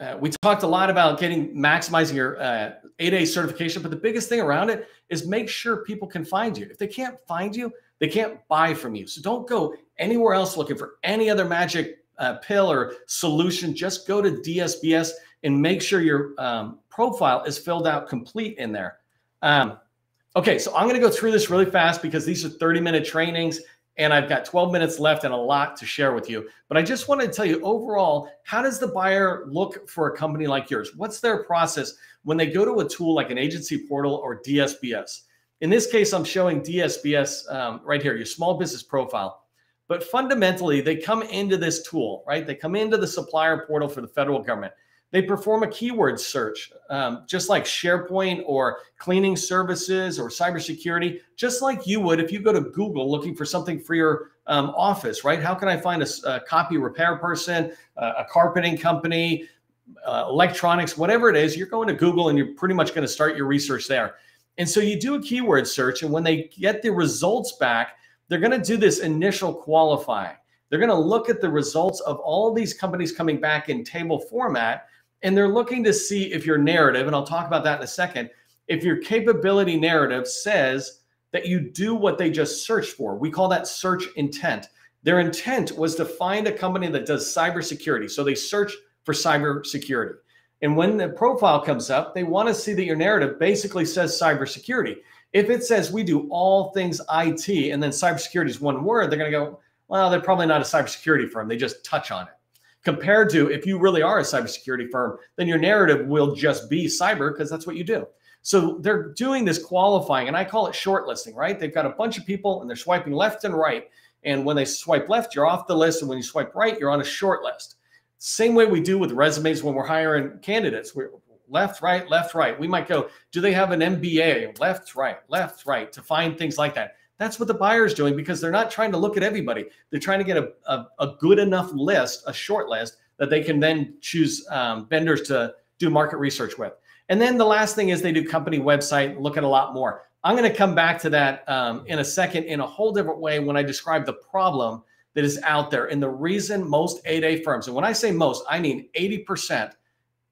uh, we talked a lot about getting maximizing your uh, 8A certification, but the biggest thing around it is make sure people can find you. If they can't find you, they can't buy from you. So don't go anywhere else looking for any other magic uh, pill or solution. Just go to DSBS and make sure your um, profile is filled out complete in there. Um, okay, so I'm going to go through this really fast because these are 30 minute trainings and I've got 12 minutes left and a lot to share with you. But I just wanted to tell you overall, how does the buyer look for a company like yours? What's their process when they go to a tool like an agency portal or DSBS? In this case, I'm showing DSBS um, right here, your small business profile. But fundamentally, they come into this tool, right? They come into the supplier portal for the federal government. They perform a keyword search, um, just like SharePoint or cleaning services or cybersecurity, just like you would if you go to Google looking for something for your um, office, right? How can I find a, a copy repair person, uh, a carpeting company, uh, electronics, whatever it is? You're going to Google and you're pretty much going to start your research there. And so you do a keyword search, and when they get the results back, they're going to do this initial qualifying. They're going to look at the results of all of these companies coming back in table format and they're looking to see if your narrative, and I'll talk about that in a second, if your capability narrative says that you do what they just searched for. We call that search intent. Their intent was to find a company that does cybersecurity. So they search for cybersecurity. And when the profile comes up, they want to see that your narrative basically says cybersecurity. If it says we do all things IT and then cybersecurity is one word, they're going to go, well, they're probably not a cybersecurity firm. They just touch on it compared to if you really are a cybersecurity firm, then your narrative will just be cyber because that's what you do. So they're doing this qualifying, and I call it shortlisting, right? They've got a bunch of people and they're swiping left and right. And when they swipe left, you're off the list. And when you swipe right, you're on a short list. Same way we do with resumes when we're hiring candidates. We're left, right, left, right. We might go, do they have an MBA? Left, right, left, right, to find things like that. That's what the buyer is doing because they're not trying to look at everybody. They're trying to get a, a, a good enough list, a short list, that they can then choose um, vendors to do market research with. And then the last thing is they do company website, look at a lot more. I'm going to come back to that um, in a second in a whole different way when I describe the problem that is out there and the reason most 8A firms, and when I say most, I mean 80%,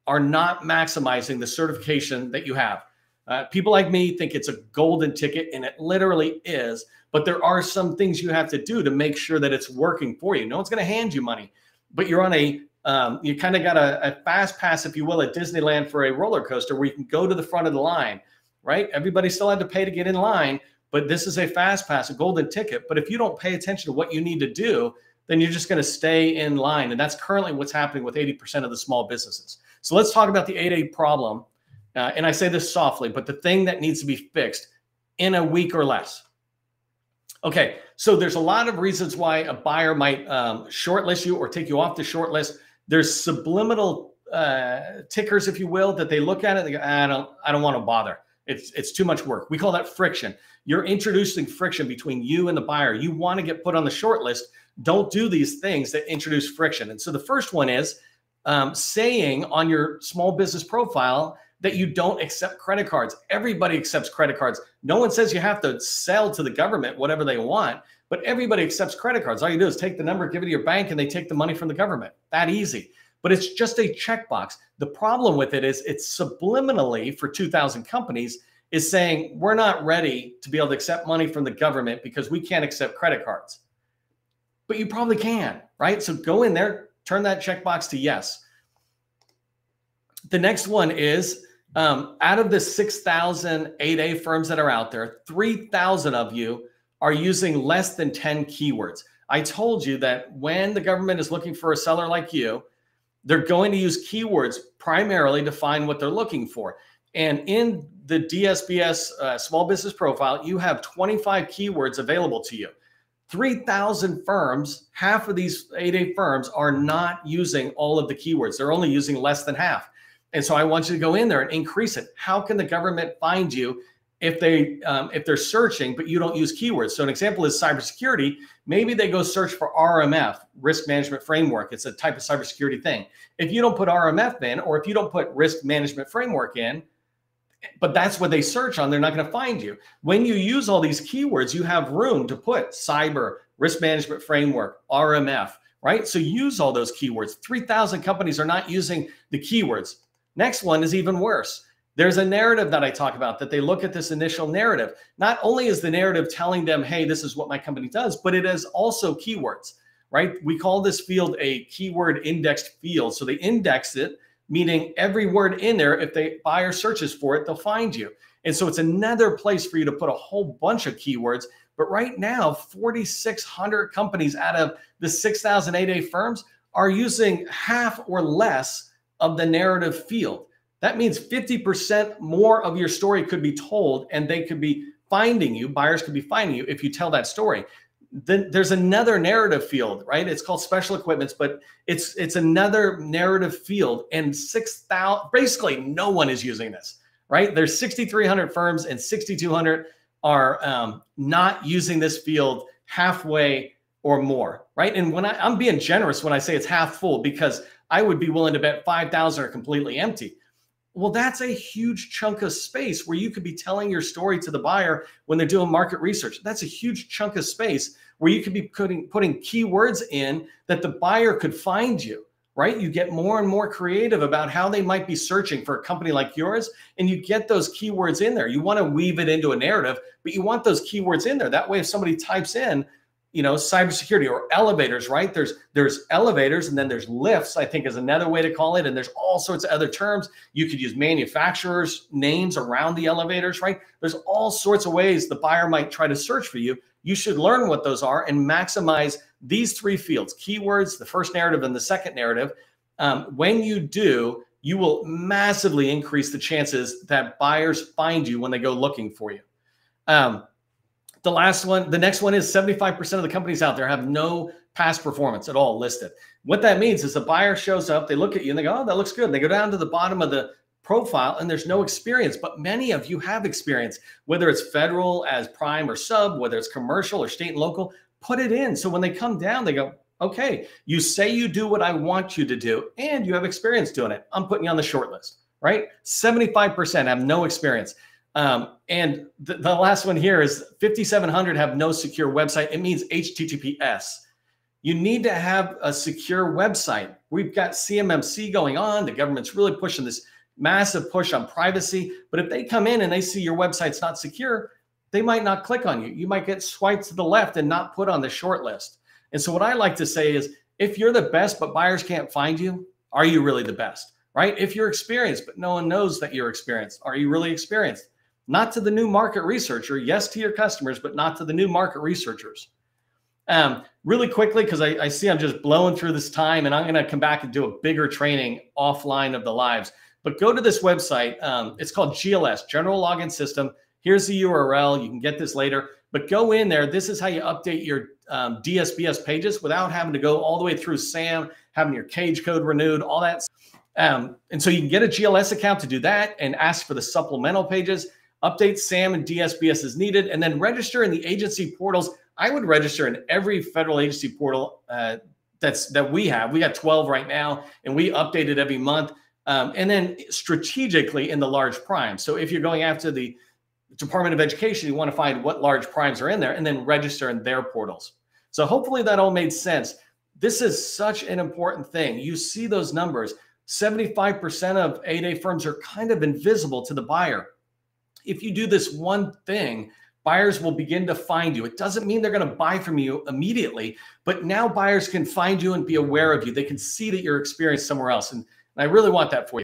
are not maximizing the certification that you have. Uh, people like me think it's a golden ticket, and it literally is. But there are some things you have to do to make sure that it's working for you. No one's going to hand you money, but you're on a um, you kind of got a, a, fast pass, if you will, at Disneyland for a roller coaster where you can go to the front of the line, right? Everybody still had to pay to get in line, but this is a fast pass, a golden ticket. But if you don't pay attention to what you need to do, then you're just going to stay in line. And that's currently what's happening with 80% of the small businesses. So let's talk about the 8A problem uh, and I say this softly, but the thing that needs to be fixed in a week or less. Okay, so there's a lot of reasons why a buyer might um, shortlist you or take you off the short list. There's subliminal uh, tickers, if you will, that they look at it. They go, I don't, I don't want to bother. It's it's too much work. We call that friction. You're introducing friction between you and the buyer. You want to get put on the short list. Don't do these things that introduce friction. And so the first one is um, saying on your small business profile that you don't accept credit cards. Everybody accepts credit cards. No one says you have to sell to the government whatever they want, but everybody accepts credit cards. All you do is take the number, give it to your bank, and they take the money from the government. That easy. But it's just a checkbox. The problem with it is it's subliminally for 2,000 companies is saying we're not ready to be able to accept money from the government because we can't accept credit cards. But you probably can, right? So go in there, turn that checkbox to yes. The next one is um, out of the 6,000 8A firms that are out there, 3,000 of you are using less than 10 keywords. I told you that when the government is looking for a seller like you, they're going to use keywords primarily to find what they're looking for. And in the DSBS uh, small business profile, you have 25 keywords available to you. 3,000 firms, half of these 8A firms are not using all of the keywords. They're only using less than half. And so I want you to go in there and increase it. How can the government find you if they um, if they're searching but you don't use keywords? So an example is cybersecurity. Maybe they go search for RMF, risk management framework. It's a type of cybersecurity thing. If you don't put RMF in, or if you don't put risk management framework in, but that's what they search on, they're not going to find you. When you use all these keywords, you have room to put cyber, risk management framework, RMF, right? So use all those keywords. 3,000 companies are not using the keywords. Next one is even worse. There's a narrative that I talk about that they look at this initial narrative. Not only is the narrative telling them, hey, this is what my company does, but it is also keywords, right? We call this field a keyword indexed field. So they index it, meaning every word in there, if the buyer searches for it, they'll find you. And so it's another place for you to put a whole bunch of keywords. But right now, 4,600 companies out of the 6,000 8A firms are using half or less of the narrative field. That means 50% more of your story could be told and they could be finding you, buyers could be finding you if you tell that story. Then there's another narrative field, right? It's called special equipments, but it's it's another narrative field and 6,000 basically no one is using this, right? There's 6,300 firms and 6,200 are um, not using this field halfway or more, right? And when I, I'm being generous when I say it's half full because I would be willing to bet 5,000 are completely empty. Well, that's a huge chunk of space where you could be telling your story to the buyer when they're doing market research. That's a huge chunk of space where you could be putting putting keywords in that the buyer could find you, right? You get more and more creative about how they might be searching for a company like yours and you get those keywords in there. You want to weave it into a narrative, but you want those keywords in there. That way if somebody types in you know cybersecurity or elevators right? There's there's elevators and then there's lifts i think is another way to call it. And there's all sorts of other terms. You could use manufacturers names around the elevators right? There's all sorts of ways the buyer might try to search for you. You should learn what those are and maximize these three fields keywords the first narrative and the second narrative. Um, when you do you will massively increase the chances that buyers find you when they go looking for you. Um, the last one, the next one is 75% of the companies out there have no past performance at all listed. What that means is the buyer shows up, they look at you and they go, oh, that looks good. They go down to the bottom of the profile and there's no experience, but many of you have experience, whether it's federal as prime or sub, whether it's commercial or state and local, put it in. So when they come down, they go, okay, you say you do what I want you to do and you have experience doing it. I'm putting you on the short list, right? 75% have no experience. Um, and the, the last one here is 5,700 have no secure website. It means HTTPS. You need to have a secure website. We've got CMMC going on. The government's really pushing this massive push on privacy. But if they come in and they see your website's not secure, they might not click on you. You might get swiped to the left and not put on the short list. And so, what I like to say is if you're the best, but buyers can't find you, are you really the best? Right? If you're experienced, but no one knows that you're experienced, are you really experienced? Not to the new market researcher. Yes, to your customers, but not to the new market researchers. Um, really quickly, because I, I, see I'm just blowing through this time, and I'm going to come back and do a bigger training offline of the lives. But go to this website. Um, it's called GLS, General Login System. Here's the URL. You can get this later, but go in there. This is how you update your um, DSBS pages without having to go all the way through SAM, having your cage code renewed, all that. Um, and so you can get a GLS account to do that and ask for the supplemental pages update SAM and DSBS as needed, and then register in the agency portals. I would register in every federal agency portal uh, that's that we have. We got 12 right now, and we update it every month. Um, and then strategically in the large primes. So if you're going after the Department of Education, you want to find what large primes are in there and then register in their portals. So hopefully that all made sense. This is such an important thing. You see those numbers. 75% of 8A firms are kind of invisible to the buyer if you do this one thing, buyers will begin to find you. It doesn't mean they're going to buy from you immediately, but now buyers can find you and be aware of you. They can see that you're experienced somewhere else. And, and I really want that for you.